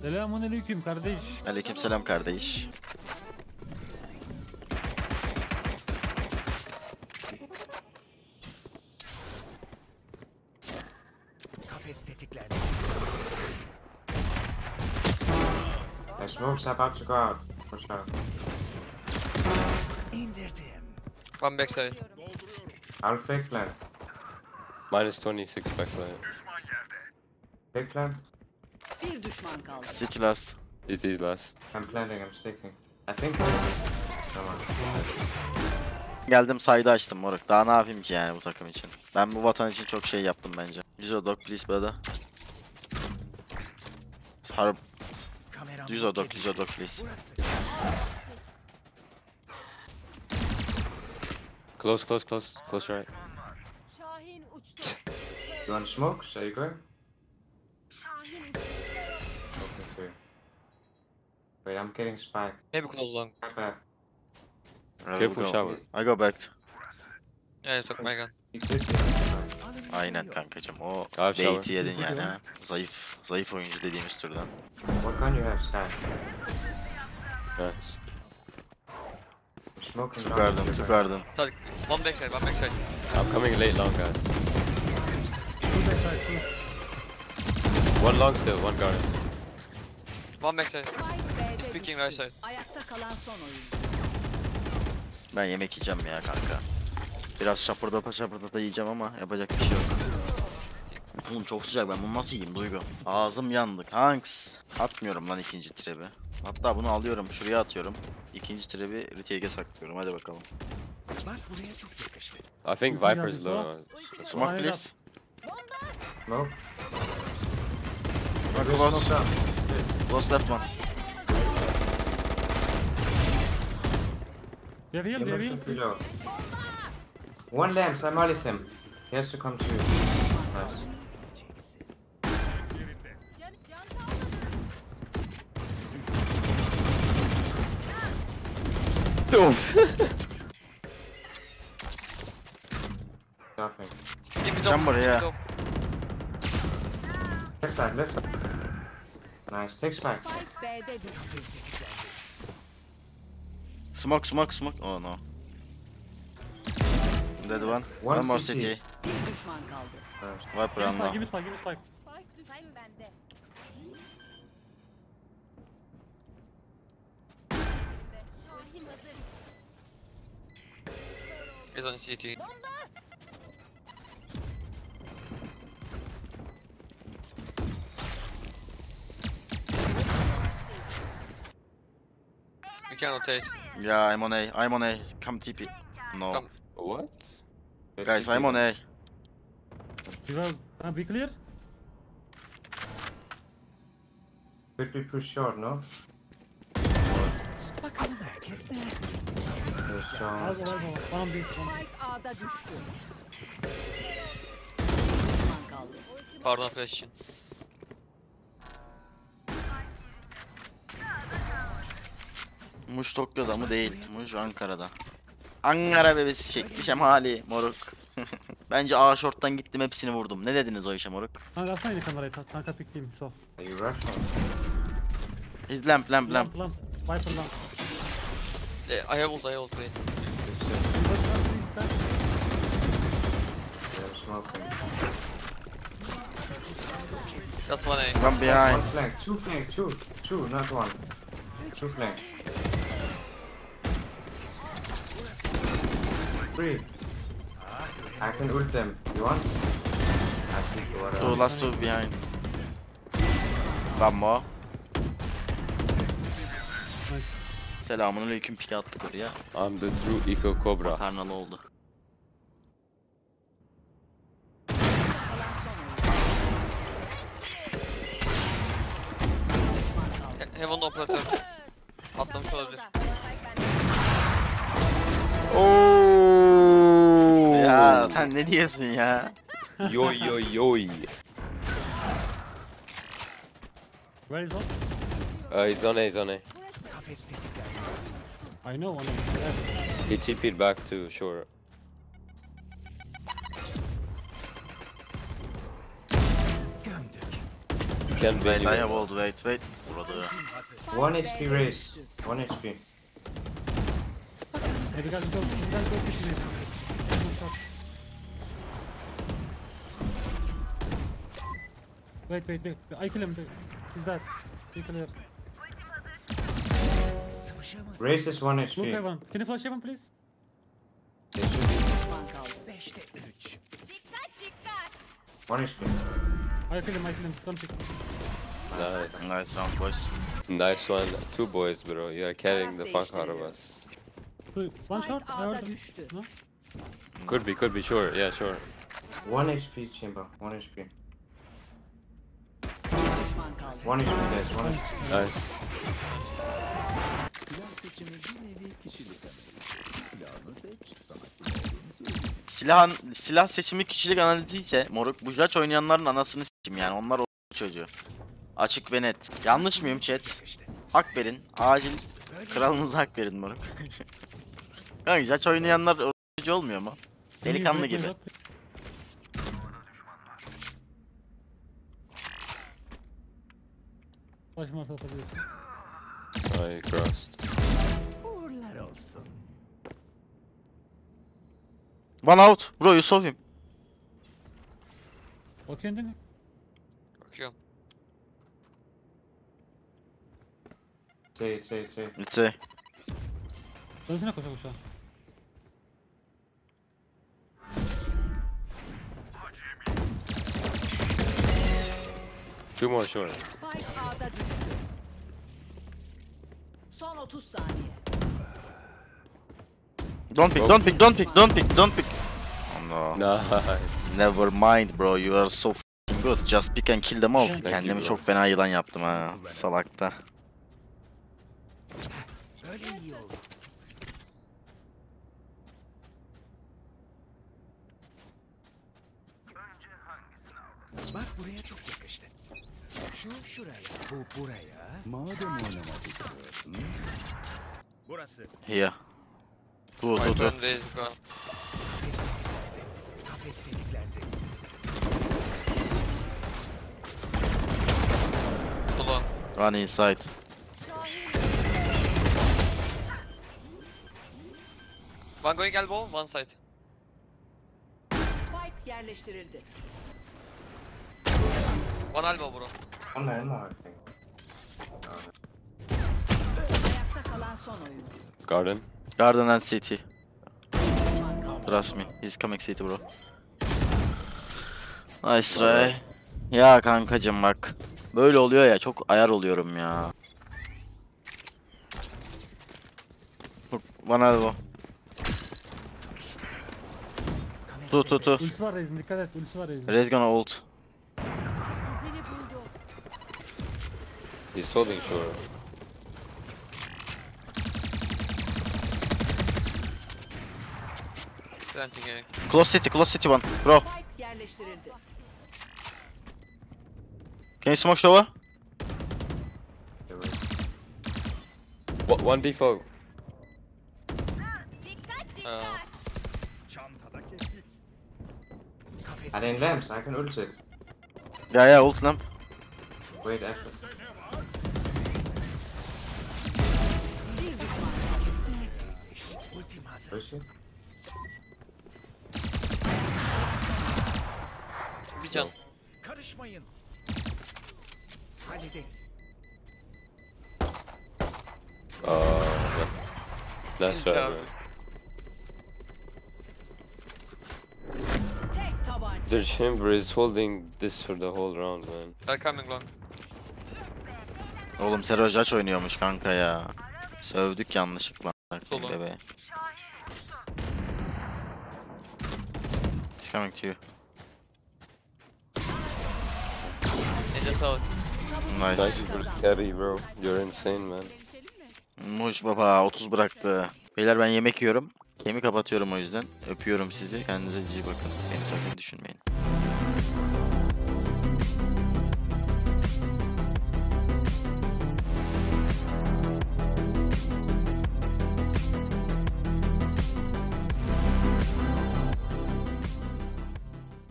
Selamun aleyküm kardeş. Aleykümselam kardeş. Kafes tetiklendi. The smoke's about to go out. For sure. İndirdim. One backside. I'll fake plant. Minus 26 backside. Fake plant. Bir düşman kaldı. City last. It is last. I'm planting, I'm sticking. I think. Tamam. Geldim saydı açtım moruk. Daha ne yapayım ki yani bu takım için. Ben bu vatan için çok şey yaptım bence. Yüzo dog please brother. Harp. Yüzo dog, yüzo dog please. Close, close, close. Close right. Şahin uçtu. You want smokes? Are you going? Wait, I'm getting spiked. Maybe close long. Back. Careful shower. I go back. Yeah, took my gun. Aynen kankacım. O bait'i yedin yani ha. Zayıf, zayıf oyuncu dediğimiz türden. What gun you have, Sky? Nice. Smoking Two garden, two garden. Sorry, one backside, one backside. I'm coming late long, guys. One long still, one garden. One backside. Speaking right side. Ayakta kalan son oyun. Ben yemek yiyeceğim ya kanka. Biraz şapırdata şapırdata yiyeceğim ama yapacak bir şey yok. Oğlum çok sıcak ben bunu nasıl yiyeyim Duygu? Ağzım yandı kanks. Atmıyorum lan ikinci trebi. Hatta bunu alıyorum şuraya atıyorum. İkinci trebi retake'e saklıyorum hadi bakalım. Bak buraya çok yakıştı. I think Viper's low. Smoke please. Smoke. Bak close. Close left one. You have heal. Emerson below. One lamp, I'm molly him. He has to come to you. Nice. Chamber, give me yeah. Left side, left side. Nice. Kafes tetiklendi. Smoke smoke smoke. Oh no. Dead one. One One more CT. city. Bir düşman kaldı. Nice. Viper Give me spike, anla. give me spike, give me spike. Spike bende. He's on CT. Can rotate. Yeah I'm on A. I'm on A. Come TP. No. Come. What? Guys I'm on A. Have, uh, be clear. Could be push short, no? Bakalım herkes nerede? Al al al. Spike A'da düştü. Pardon flash Muş Tokyo'da mı değil. Muş Ankara'da. Ankara bebesi çekmiş hem hali moruk. Bence A short'tan gittim hepsini vurdum. Ne dediniz o işe moruk? Kanka alsana yine kamerayı. ta- Kanka pikleyeyim. So. Are you rushing? Is lamp lamp lamp. Lamp, lamp. Viper lamp. I have ult, I have ult, wait. Just one A. One One behind. flank, two flank, two, two, not one. Two flank. Three. I can ult them. You want? I see you Two last two behind. One more. Selamun aleyküm pik attık oraya. I'm the true Eco Cobra. Karnalı oldu. Heaven operatör. Atlamış olabilir. Ya sen ne diyorsun ya? Yo yo yo. Where is on? Uh, he's on A, he's on A. Kafes tetiklendi. I know one. Yeah. He TP'd back to shore. Gömdük. can Wait, I you. have ult. Wait, wait. Burada. One HP raise. One HP. Hey, we gotta go. We gotta go quickly. Wait, wait, wait. I kill him. He's dead. He kill him. Sıvışamadım. Raise is one Look HP. heaven. Can you flash heaven, please? They should be Düşman kaldı. Beşte üç. one HP. I kill him. I kill him. Don't pick. Nice. Nice round boys. Nice one. Two boys, bro. You are carrying the fuck out of us. Two, one shot. I heard düştü. No? Could be, could be, sure. Yeah, sure. One HP chamber. One HP. One HP guys. One HP. Nice. Silah, silah seçimi kişilik analizi ise moruk bu Judge oynayanların anasını s**kim yani onlar o çocuğu. Açık ve net. Yanlış mıyım chat? Hak verin. Acil kralınıza hak verin moruk. Kanka Judge oynayanlar o çocuğu olmuyor mu? Delikanlı gibi. wait. Flash varsa atabiliyorsun. I crossed. Uğurlar olsun. One out. Bro you saw him. Bakıyorsun değil mi? Bakıyorum. Say say say it. It's a. Dönsene koşa koşa. Two more, sure. Spike A'da düştü. Son 30 saniye. Don't pick, don't pick, don't pick, don't pick, don't pick. Oh no. Nice. Never mind bro, you are so f***ing good. Just pick and kill them all. Thank Kendimi çok fena yılan yaptım ha. Salakta. Böyle iyi oldu. Bak buraya çok yakıştı. Şu şuraya, bu buraya. Madem oynamak istiyorsun. Burası. Here. My two. turn raise go. Kafes tetiklendi. Kafes tetiklendi. Ulan. One inside. One going elbow, one side. Spike yerleştirildi. One elbow bro. One more, I think. Ayakta kalan son oyun. Uh, Garden. Garden and kaldı. Trust me. He's coming city bro. Nice try. Ya kankacım bak. Böyle oluyor ya çok ayar oluyorum ya. One elbow. Two, two, two. Ultisi var Raze'in dikkat et. Ultisi var Raze'in. Rez gonna ult. He's holding sure. Planting A. Close city, close city one. Bro, can you smoke shower? One, one default. Uh, Kafes Are they in lamps? I can ult it. Yeah, ya ult lamp. Wait, after. He? bir can. Karışmayın. Hallederiz. Bro. Tek tabanca. Their chamber is holding this for the whole round, man. They're coming long. Oğlum Sero Judge oynuyormuş kanka ya. Sövdük yanlışlıkla. Solo. Bebe. He's coming to you. Ece sağlık. Thank Nice. you for carry, bro. You're insane, man. Muş baba 30 bıraktı. Beyler ben yemek yiyorum. Kemi kapatıyorum o yüzden. Öpüyorum sizi. Kendinize iyi bakın. Beni sakın düşünmeyin.